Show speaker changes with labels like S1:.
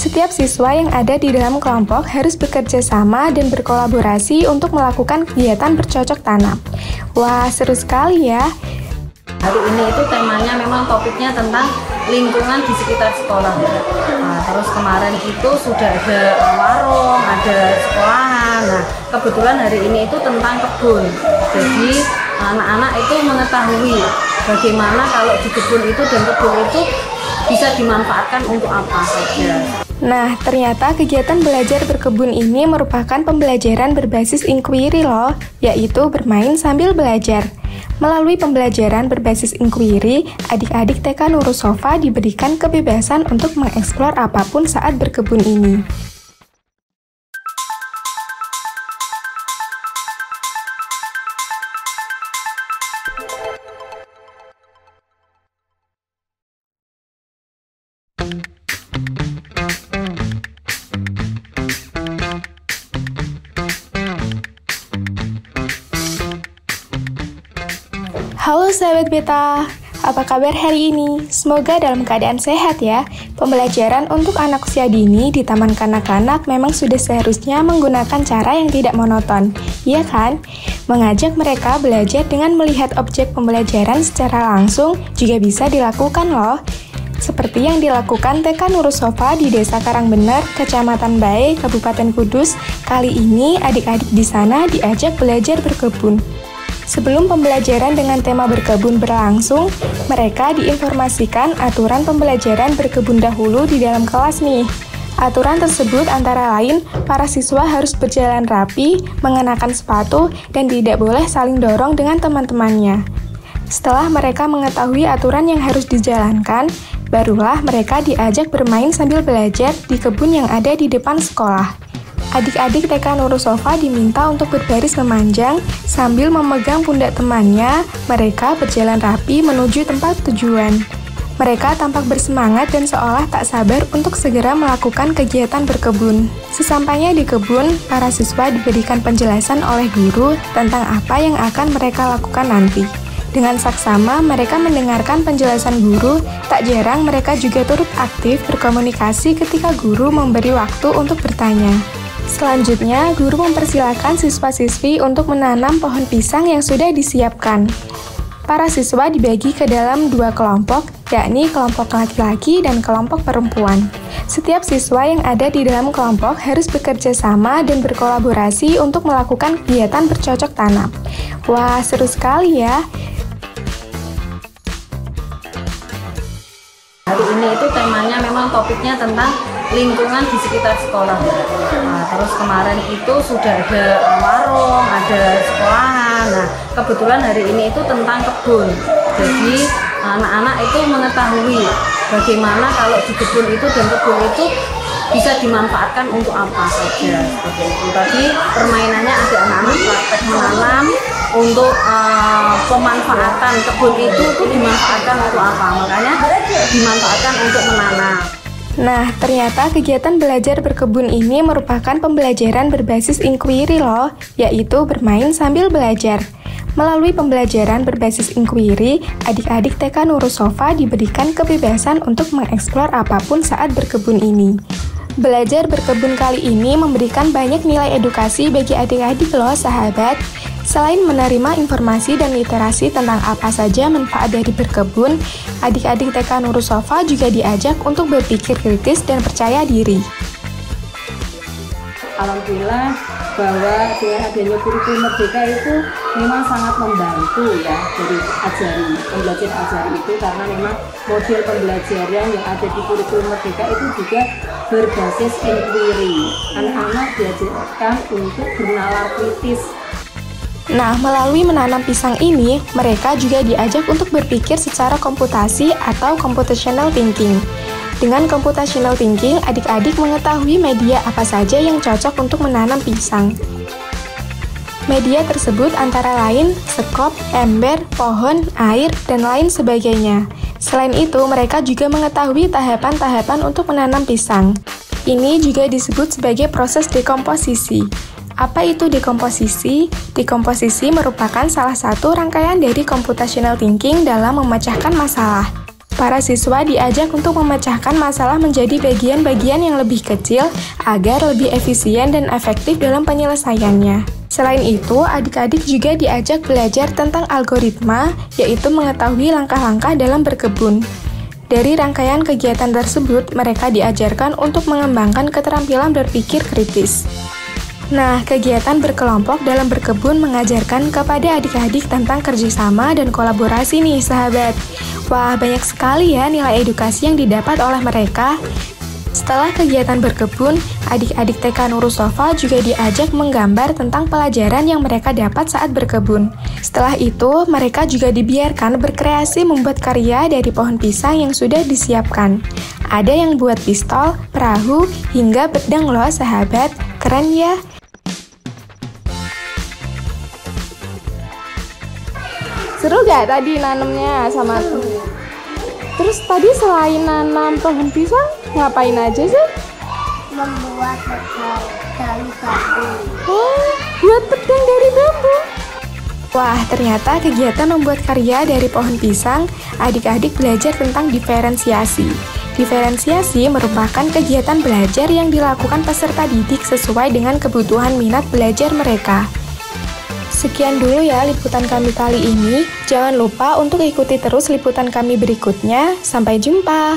S1: Setiap siswa yang ada di dalam kelompok harus bekerja sama dan berkolaborasi untuk melakukan kegiatan bercocok tanam. Wah, seru sekali ya!
S2: Hari ini itu temanya memang topiknya tentang lingkungan di sekitar sekolah. Nah, terus kemarin itu sudah ada warung, ada sekolahan. Nah, kebetulan hari ini itu tentang kebun. Jadi anak-anak itu mengetahui bagaimana kalau di kebun itu dan kebun itu bisa dimanfaatkan untuk apa saja.
S1: Nah, ternyata kegiatan belajar berkebun ini merupakan pembelajaran berbasis inquiry loh, yaitu bermain sambil belajar. Melalui pembelajaran berbasis inquiry, adik-adik TK Nurusofa diberikan kebebasan untuk mengeksplor apa pun saat berkebun ini. Halo sahabat beta, apa kabar hari ini? Semoga dalam keadaan sehat ya. Pembelajaran untuk anak usia dini di taman kanak-kanak memang sudah seharusnya menggunakan cara yang tidak monoton, iya kan? Mengajak mereka belajar dengan melihat objek pembelajaran secara langsung juga bisa dilakukan loh. Seperti yang dilakukan TK Nurusofa di Desa Karangbener, Kecamatan Bae, Kabupaten Kudus. Kali ini adik-adik di sana diajak belajar berkebun. Sebelum pembelajaran dengan tema berkebun berlangsung, mereka diinformasikan aturan pembelajaran berkebun dahulu di dalam kelas nih. Aturan tersebut antara lain, para siswa harus berjalan rapi, mengenakan sepatu, dan tidak boleh saling dorong dengan teman-temannya. Setelah mereka mengetahui aturan yang harus dijalankan, barulah mereka diajak bermain sambil belajar di kebun yang ada di depan sekolah. Adik-adik TK Nurusofa diminta untuk berbaris memanjang sambil memegang pundak temannya. Mereka berjalan rapi menuju tempat tujuan. Mereka tampak bersemangat dan seolah tak sabar untuk segera melakukan kegiatan berkebun. Sesampainya di kebun, para siswa diberikan penjelasan oleh guru tentang apa yang akan mereka lakukan nanti. Dengan saksama, mereka mendengarkan penjelasan guru. Tak jarang mereka juga turut aktif berkomunikasi ketika guru memberi waktu untuk bertanya. Selanjutnya, guru mempersilahkan siswa-siswi untuk menanam pohon pisang yang sudah disiapkan. Para siswa dibagi ke dalam dua kelompok, yakni kelompok laki-laki dan kelompok perempuan. Setiap siswa yang ada di dalam kelompok harus bekerja sama dan berkolaborasi untuk melakukan kegiatan bercocok tanam. Wah, seru sekali ya!
S2: Hari ini itu temanya memang topiknya tentang lingkungan di sekitar sekolah. Nah, terus kemarin itu sudah ada warung, ada sekolahan. Nah, kebetulan hari ini itu tentang kebun. Jadi anak-anak itu mengetahui bagaimana kalau di kebun itu dan kebun itu bisa dimanfaatkan untuk apa saja seperti itu. Tadi permainannya ada anak-anak praktek menanam untuk uh, pemanfaatan kebun itu itu dimanfaatkan untuk apa? Makanya dimanfaatkan untuk menanam.
S1: Nah, ternyata kegiatan belajar berkebun ini merupakan pembelajaran berbasis inquiry loh, yaitu bermain sambil belajar. Melalui pembelajaran berbasis inquiry, adik-adik TK Nurusofa diberikan kebebasan untuk mengeksplor apa pun saat berkebun ini. Belajar berkebun kali ini memberikan banyak nilai edukasi bagi adik-adik loh sahabat. Selain menerima informasi dan literasi tentang apa saja manfaat dari berkebun, adik-adik TK Nurusofa juga diajak untuk berpikir kritis dan percaya diri.
S2: Alhamdulillah bahwa dengan adanya kurikulum merdeka itu memang sangat membantu ya dari ajari pembelajaran ajari itu karena memang model pembelajaran yang ada di kurikulum merdeka itu juga berbasis inquiry anak-anak diajarkan untuk bernalar kritis
S1: Nah, melalui menanam pisang ini, mereka juga diajak untuk berpikir secara komputasi atau computational thinking. Dengan computational thinking, adik-adik mengetahui media apa saja yang cocok untuk menanam pisang. Media tersebut antara lain sekop, ember, pohon, air, dan lain sebagainya. Selain itu, mereka juga mengetahui tahapan-tahapan untuk menanam pisang. Ini juga disebut sebagai proses dekomposisi. Apa itu dekomposisi? Dekomposisi merupakan salah satu rangkaian dari computational thinking dalam memecahkan masalah. para siswa diajak untuk memecahkan masalah menjadi bagian-bagian yang lebih kecil agar lebih efisien dan efektif dalam penyelesaiannya. Selain itu, adik-adik juga diajak belajar tentang algoritma, yaitu mengetahui langkah-langkah dalam berkebun. Dari rangkaian kegiatan tersebut, mereka diajarkan untuk mengembangkan keterampilan berpikir kritis. Nah, kegiatan berkelompok dalam berkebun mengajarkan kepada adik-adik tentang kerjasama dan kolaborasi nih, sahabat. Wah, banyak sekali ya nilai edukasi yang didapat oleh mereka. Setelah kegiatan berkebun, adik-adik TK Nurusofa juga diajak menggambar tentang pelajaran yang mereka dapat saat berkebun. Setelah itu, mereka juga dibiarkan berkreasi membuat karya dari pohon pisang yang sudah disiapkan. Ada yang buat pistol, perahu, hingga pedang loh sahabat. Keren ya? Seru gak tadi nanemnya sama tuh? Terus tadi selain nanam pohon pisang, ngapain aja sih?
S3: Membuat pedang dari bambu.
S1: Oh, buat pedang dari bambu. Wah, ternyata kegiatan membuat karya dari pohon pisang, adik-adik belajar tentang diferensiasi. Diferensiasi merupakan kegiatan belajar yang dilakukan peserta didik sesuai dengan kebutuhan minat belajar mereka. Sekian dulu ya liputan kami kali ini. Jangan lupa untuk ikuti terus liputan kami berikutnya. Sampai jumpa.